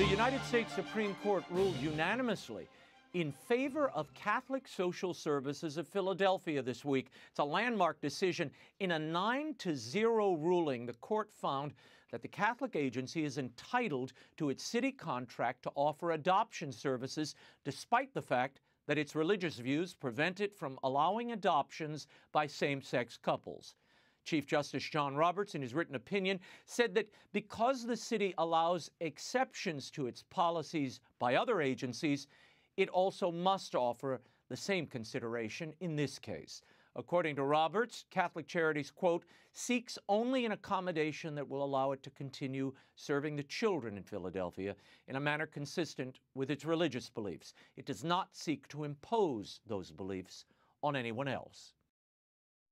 The United States Supreme Court ruled unanimously in favor of Catholic Social Services of Philadelphia this week. It's a landmark decision. In a 9 to 0 ruling, the court found that the Catholic agency is entitled to its city contract to offer adoption services, despite the fact that its religious views prevent it from allowing adoptions by same sex couples. Chief Justice John Roberts, in his written opinion, said that because the city allows exceptions to its policies by other agencies, it also must offer the same consideration in this case. According to Roberts, Catholic Charities, quote, seeks only an accommodation that will allow it to continue serving the children in Philadelphia in a manner consistent with its religious beliefs. It does not seek to impose those beliefs on anyone else.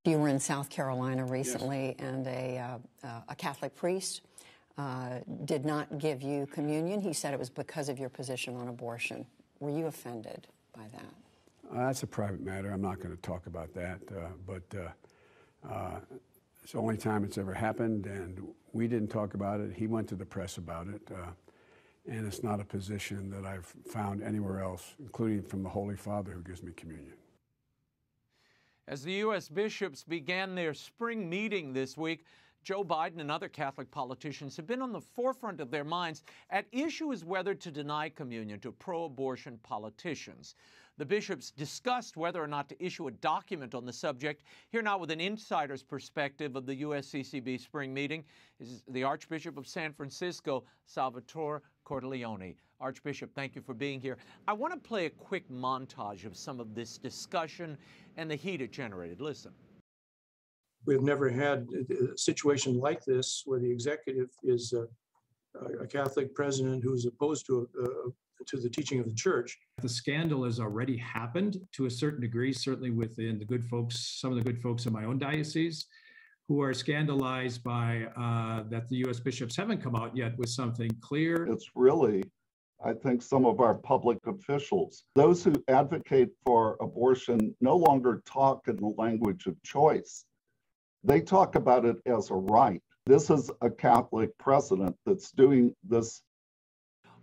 You were in South Carolina recently, yes. and a, uh, a Catholic priest uh, did not give you communion. He said it was because of your position on abortion. Were you offended by that? Uh, that's a private matter. I'm not going to talk about that. Uh, but uh, uh, it's the only time it's ever happened, and we didn't talk about it. He went to the press about it. Uh, and it's not a position that I've found anywhere else, including from the Holy Father who gives me communion. As the U.S. bishops began their spring meeting this week, Joe Biden and other Catholic politicians have been on the forefront of their minds. At issue is whether to deny communion to pro abortion politicians. The bishops discussed whether or not to issue a document on the subject. Here now with an insider's perspective of the USCCB spring meeting is the Archbishop of San Francisco, Salvatore Cordileone. Archbishop, thank you for being here. I want to play a quick montage of some of this discussion and the heat it generated. Listen. We've never had a situation like this where the executive is a, a Catholic president who's opposed to a, a to the teaching of the church. The scandal has already happened to a certain degree, certainly within the good folks, some of the good folks in my own diocese, who are scandalized by uh, that the U.S. bishops haven't come out yet with something clear. It's really, I think, some of our public officials, those who advocate for abortion, no longer talk in the language of choice. They talk about it as a right. This is a Catholic president that's doing this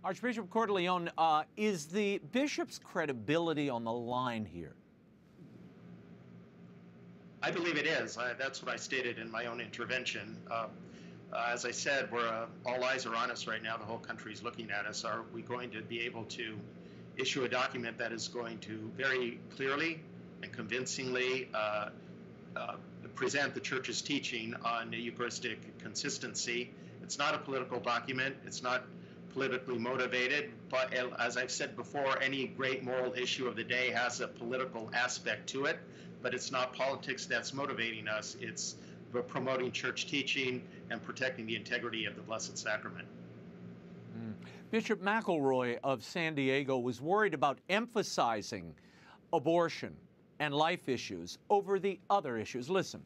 Archbishop Cordileone, uh, is the bishop's credibility on the line here? I believe it is. I, that's what I stated in my own intervention. Uh, uh, as I said, we're uh, all eyes are on us right now. The whole country is looking at us. Are we going to be able to issue a document that is going to very clearly and convincingly uh, uh, present the church's teaching on Eucharistic consistency? It's not a political document. It's not politically motivated, but as I've said before, any great moral issue of the day has a political aspect to it, but it's not politics that's motivating us. It's promoting church teaching and protecting the integrity of the Blessed Sacrament. Mm. Bishop McElroy of San Diego was worried about emphasizing abortion and life issues over the other issues. Listen.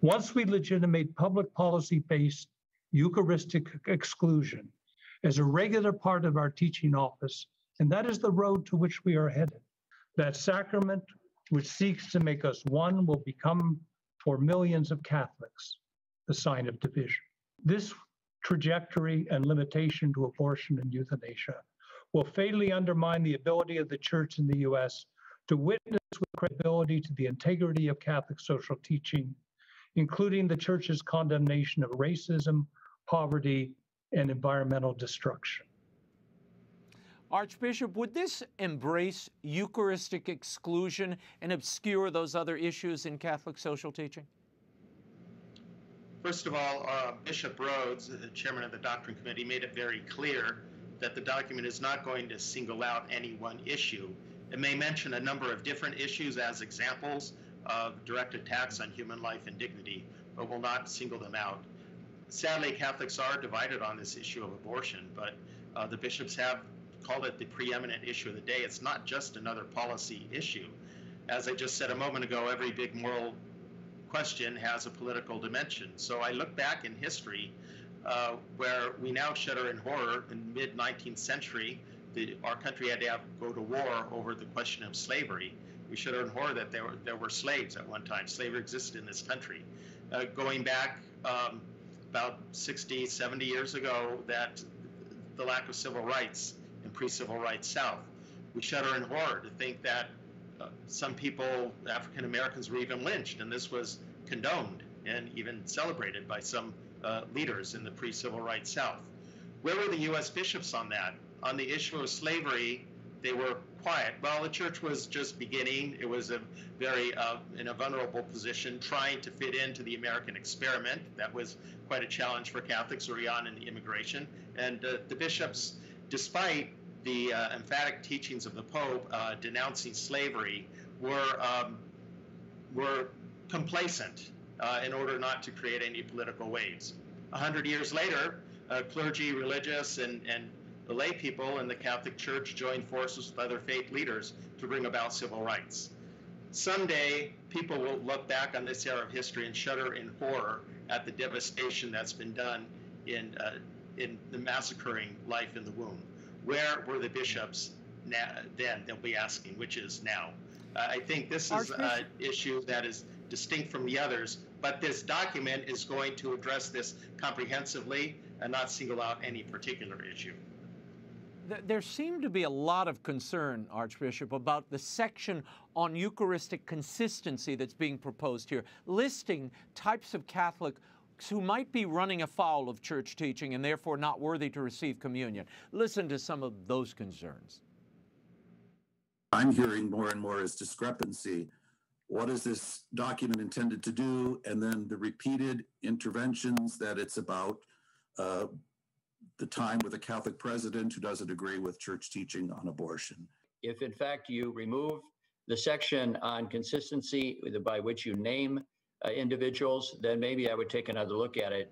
Once we legitimate public policy based Eucharistic exclusion as a regular part of our teaching office, and that is the road to which we are headed. That sacrament, which seeks to make us one, will become for millions of Catholics the sign of division. This trajectory and limitation to abortion and euthanasia will fatally undermine the ability of the church in the US to witness with credibility to the integrity of Catholic social teaching, including the church's condemnation of racism, poverty, and environmental destruction. Archbishop, would this embrace Eucharistic exclusion and obscure those other issues in Catholic social teaching? First of all, uh, Bishop Rhoades, the chairman of the Doctrine Committee, made it very clear that the document is not going to single out any one issue. It may mention a number of different issues as examples of direct attacks on human life and dignity, but will not single them out sadly, Catholics are divided on this issue of abortion, but uh, the bishops have called it the preeminent issue of the day. It's not just another policy issue. As I just said a moment ago, every big moral question has a political dimension. So I look back in history uh, where we now shudder in horror. In mid 19th century, the, our country had to have, go to war over the question of slavery. We shudder in horror that there were, there were slaves at one time. Slavery existed in this country. Uh, going back um, about 60, 70 years ago that the lack of civil rights in pre-civil rights South. We shudder in horror to think that uh, some people, African Americans, were even lynched, and this was condoned and even celebrated by some uh, leaders in the pre-civil rights South. Where were the U.S. bishops on that? On the issue of slavery, they were quiet. Well, the church was just beginning. It was a very uh, in a vulnerable position, trying to fit into the American experiment. That was quite a challenge for Catholics early on in the immigration. And uh, the bishops, despite the uh, emphatic teachings of the Pope uh, denouncing slavery, were um, were complacent uh, in order not to create any political waves. A hundred years later, clergy, religious, and, and the lay people in the Catholic Church joined forces with other faith leaders to bring about civil rights. Someday, people will look back on this era of history and shudder in horror at the devastation that's been done in, uh, in the massacring life in the womb. Where were the bishops now, then? They'll be asking, which is now. Uh, I think this is an issue that is distinct from the others, but this document is going to address this comprehensively and not single out any particular issue. There seemed to be a lot of concern, Archbishop, about the section on Eucharistic consistency that's being proposed here, listing types of Catholic who might be running afoul of church teaching and therefore not worthy to receive communion. Listen to some of those concerns. I'm hearing more and more is discrepancy. What is this document intended to do? And then the repeated interventions that it's about uh, the time with a Catholic president who doesn't agree with church teaching on abortion. If in fact you remove the section on consistency by which you name uh, individuals, then maybe I would take another look at it.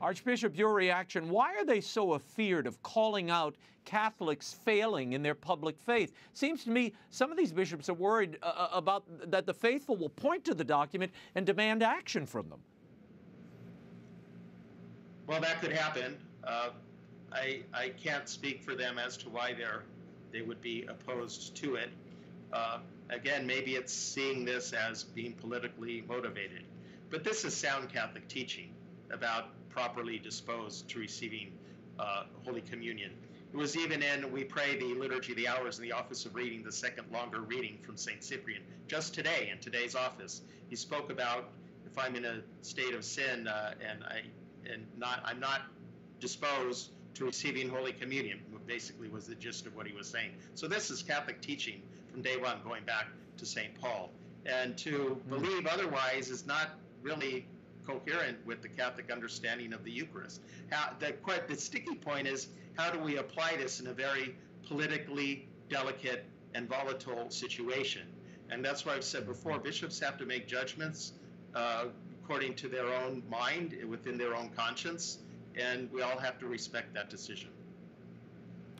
Archbishop, your reaction. Why are they so afeared of calling out Catholics failing in their public faith? Seems to me some of these bishops are worried uh, uh about that the faithful will point to the document and demand action from them. Well, that could happen. Uh, I, I can't speak for them as to why they're, they would be opposed to it. Uh, again, maybe it's seeing this as being politically motivated. But this is sound Catholic teaching about properly disposed to receiving uh, Holy Communion. It was even in, we pray the Liturgy of the Hours in the Office of Reading, the second longer reading from St. Cyprian, just today in today's office. He spoke about if I'm in a state of sin uh, and I and not I'm not disposed to receiving Holy Communion. Basically, was the gist of what he was saying. So this is Catholic teaching from day one, going back to St. Paul, and to mm-hmm. believe otherwise is not really coherent with the Catholic understanding of the Eucharist. How, the, quite, the sticky point is how do we apply this in a very politically delicate and volatile situation? And that's why I've said before, bishops have to make judgments uh, according to their own mind, within their own conscience, and we all have to respect that decision.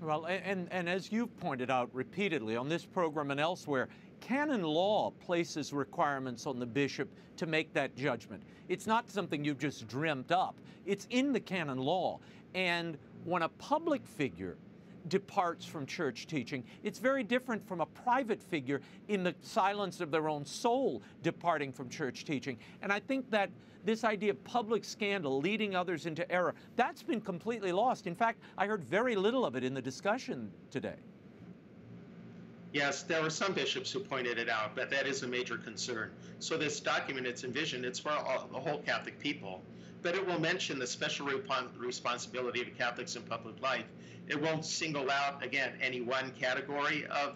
Well, and, and as you've pointed out repeatedly on this program and elsewhere, canon law places requirements on the bishop to make that judgment. It's not something you've just dreamt up, it's in the canon law. And when a public figure departs from church teaching. It's very different from a private figure in the silence of their own soul departing from church teaching. And I think that this idea of public scandal leading others into error, that's been completely lost. In fact, I heard very little of it in the discussion today. Yes, there were some bishops who pointed it out, but that is a major concern. So this document, it's envisioned, it's for all, the whole Catholic people, but it will mention the special responsibility of Catholics in public life it won't single out, again, any one category of,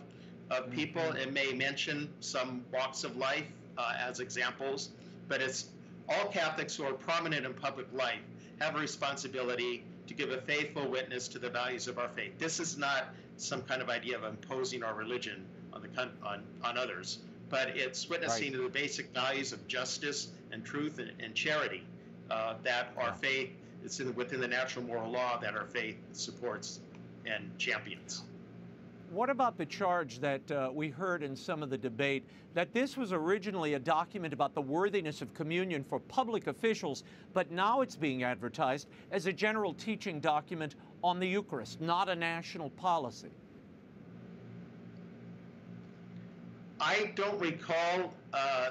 of mm-hmm. people. It may mention some walks of life uh, as examples, but it's all Catholics who are prominent in public life have a responsibility to give a faithful witness to the values of our faith. This is not some kind of idea of imposing our religion on the on, on others, but it's witnessing right. to the basic values of justice and truth and, and charity uh, that our yeah. faith it's in, within the natural moral law that our faith supports and champions. What about the charge that uh, we heard in some of the debate that this was originally a document about the worthiness of communion for public officials, but now it's being advertised as a general teaching document on the Eucharist, not a national policy? I don't recall uh,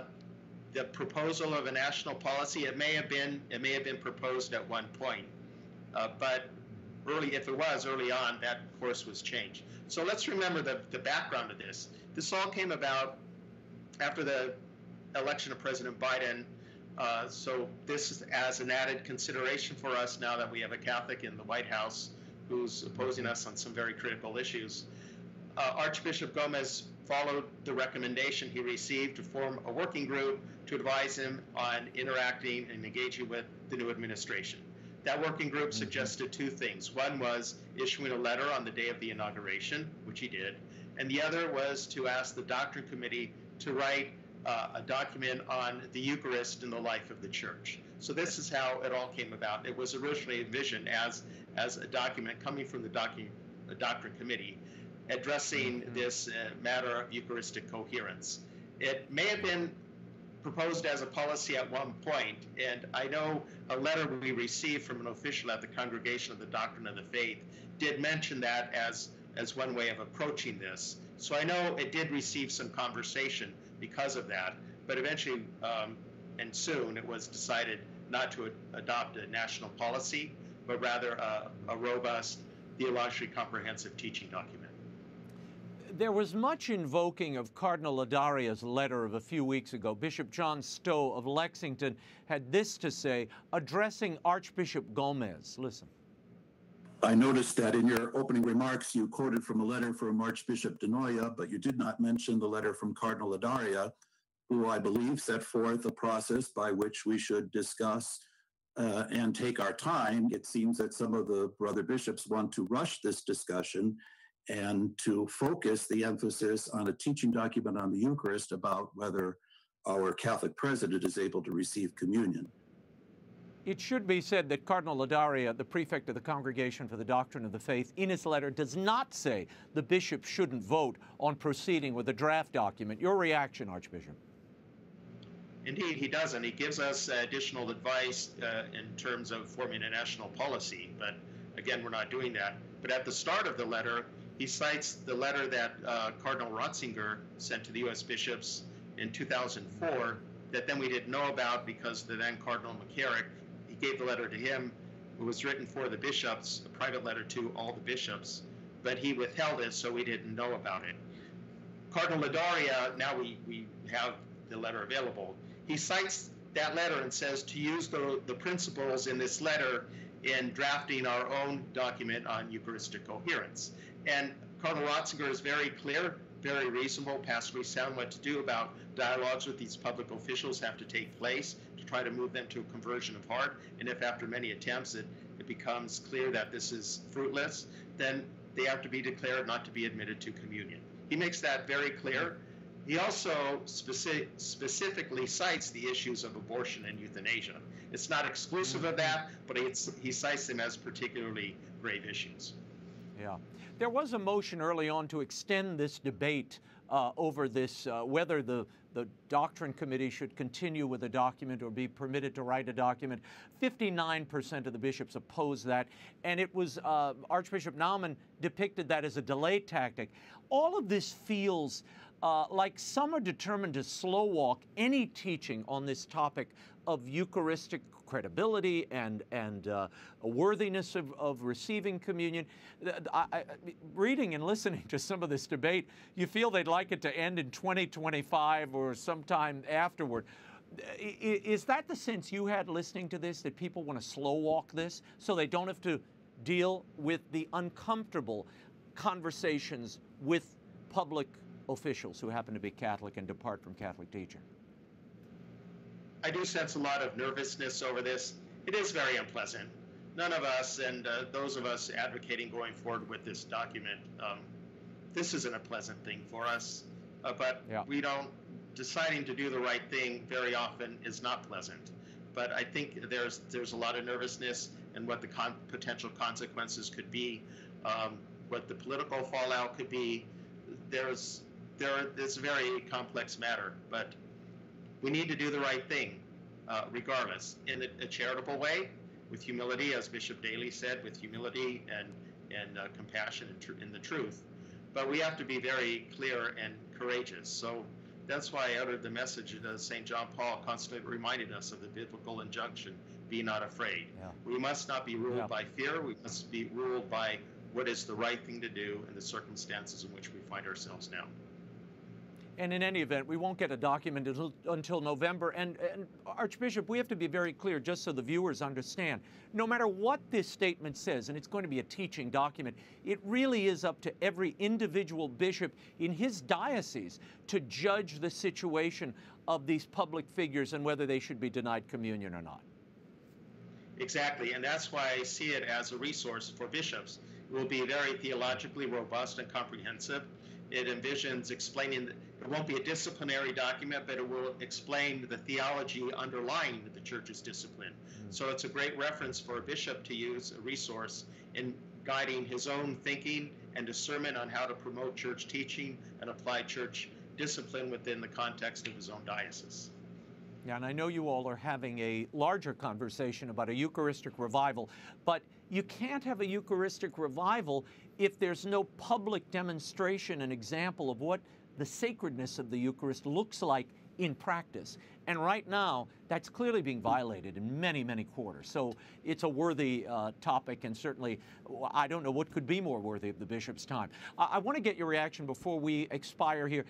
the proposal of a national policy. It may have been it may have been proposed at one point. Uh, but early, if it was early on, that course was changed. So let's remember the, the background of this. This all came about after the election of President Biden. Uh, so this is as an added consideration for us now that we have a Catholic in the White House who's opposing us on some very critical issues. Uh, Archbishop Gomez followed the recommendation he received to form a working group to advise him on interacting and engaging with the new administration. That working group mm-hmm. suggested two things. One was issuing a letter on the day of the inauguration, which he did, and the other was to ask the doctrine committee to write uh, a document on the Eucharist in the life of the church. So this is how it all came about. It was originally envisioned as as a document coming from the docu- doctrine committee addressing mm-hmm. this uh, matter of Eucharistic coherence. It may have been proposed as a policy at one point, and I know a letter we received from an official at the Congregation of the Doctrine of the Faith did mention that as, as one way of approaching this. So I know it did receive some conversation because of that, but eventually um, and soon it was decided not to adopt a national policy, but rather a, a robust, theologically comprehensive teaching document. There was much invoking of Cardinal Ladaria's letter of a few weeks ago. Bishop John Stowe of Lexington had this to say, addressing Archbishop Gomez. Listen. I noticed that in your opening remarks, you quoted from a letter from Archbishop Di Noia, but you did not mention the letter from Cardinal Ladaria, who I believe set forth a process by which we should discuss uh, and take our time. It seems that some of the brother bishops want to rush this discussion and to focus the emphasis on a teaching document on the Eucharist about whether our Catholic president is able to receive communion. It should be said that Cardinal Ladaria, the prefect of the Congregation for the Doctrine of the Faith, in his letter does not say the bishop shouldn't vote on proceeding with a draft document. Your reaction, Archbishop? Indeed, he doesn't. He gives us additional advice uh, in terms of forming a national policy, but again, we're not doing that. But at the start of the letter, he cites the letter that uh, Cardinal Ratzinger sent to the U.S. bishops in 2004 that then we didn't know about because the then Cardinal McCarrick, he gave the letter to him. It was written for the bishops, a private letter to all the bishops, but he withheld it, so we didn't know about it. Cardinal Ladaria, now we, we have the letter available. He cites that letter and says to use the, the principles in this letter in drafting our own document on Eucharistic coherence. And Cardinal Ratzinger is very clear, very reasonable, pastorally sound what to do about dialogues with these public officials have to take place to try to move them to a conversion of heart. And if after many attempts it, it becomes clear that this is fruitless, then they have to be declared not to be admitted to communion. He makes that very clear. He also specific, specifically cites the issues of abortion and euthanasia. It's not exclusive of that, but he cites them as particularly grave issues. Yeah. There was a motion early on to extend this debate uh, over this, uh, whether the, the doctrine committee should continue with a document or be permitted to write a document. 59% of the bishops opposed that, and it was uh, Archbishop Naumann depicted that as a delay tactic. All of this feels uh, like some are determined to slow walk any teaching on this topic of Eucharistic credibility and, and uh, worthiness of, of receiving communion. I, I, reading and listening to some of this debate, you feel they'd like it to end in 2025 or sometime afterward. Is that the sense you had listening to this, that people want to slow walk this so they don't have to deal with the uncomfortable conversations with public officials who happen to be Catholic and depart from Catholic teaching? I do sense a lot of nervousness over this. It is very unpleasant. None of us, and uh, those of us advocating going forward with this document, um, this isn't a pleasant thing for us. Uh, but yeah. we don't, deciding to do the right thing very often is not pleasant. But I think there's there's a lot of nervousness and what the con- potential consequences could be, um, what the political fallout could be. There's there it's a very complex matter, but we need to do the right thing, uh, regardless, in a, a, charitable way, with humility, as Bishop Daly said, with humility and and uh, compassion and, tr- in, the truth. But we have to be very clear and courageous. So That's why I uttered the message that St. John Paul constantly reminded us of the biblical injunction be not afraid. Yeah. We must not be ruled Yeah. by fear, we must be ruled by what is the right thing to do in the circumstances in which we find ourselves now. And in any event, we won't get a document until, until November. And, and, Archbishop, we have to be very clear, just so the viewers understand. No matter what this statement says, and it's going to be a teaching document, it really is up to every individual bishop in his diocese to judge the situation of these public figures and whether they should be denied communion or not. Exactly, and that's why I see it as a resource for bishops. It will be very theologically robust and comprehensive. It envisions explaining, that it won't be a disciplinary document, but it will explain the theology underlying the church's discipline. Hmm. So it's a great reference for a bishop to use, a resource in guiding his own thinking and discernment on how to promote church teaching and apply church discipline within the context of his own diocese. Yeah, and I know you all are having a larger conversation about a Eucharistic revival, but you can't have a Eucharistic revival if there's no public demonstration and example of what the sacredness of the Eucharist looks like in practice. And right now, that's clearly being violated in many, many quarters. So it's a worthy uh, topic, and certainly I don't know what could be more worthy of the bishop's time. I, I want to get your reaction before we expire here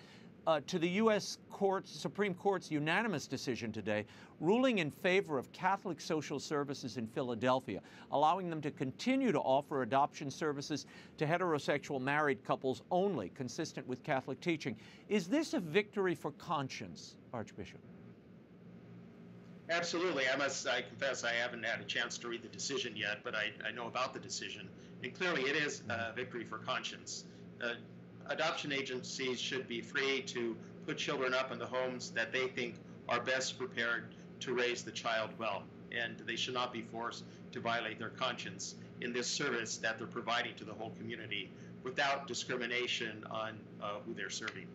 uh, to the U.S. Courts, Supreme Court's unanimous decision today, ruling in favor of Catholic Social Services in Philadelphia, allowing them to continue to offer adoption services to heterosexual married couples only, consistent with Catholic teaching. Is this a victory for conscience, Archbishop? Absolutely. I must, I confess, I haven't had a chance to read the decision yet, but I, I know about the decision. And clearly, it is a victory for conscience. Uh, adoption agencies should be free to put children up in the homes that they think are best prepared to raise the child well. And they should not be forced to violate their conscience in this service that they're providing to the whole community without discrimination on uh, who they're serving.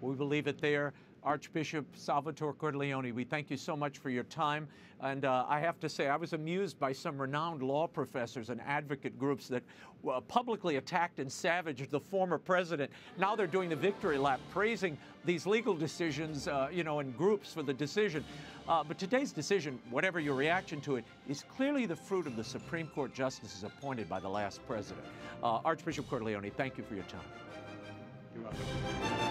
We will leave it there. Archbishop Salvatore Cordileone, we thank you so much for your time. And uh, I have to say, I was amused by some renowned law professors and advocate groups that uh, publicly attacked and savaged the former president. Now they're doing the victory lap, praising these legal decisions, uh, you know, and groups for the decision. Uh, but today's decision, whatever your reaction to it, is clearly the fruit of the Supreme Court justices appointed by the last president. Uh, Archbishop Cordileone, thank you for your time. You're welcome.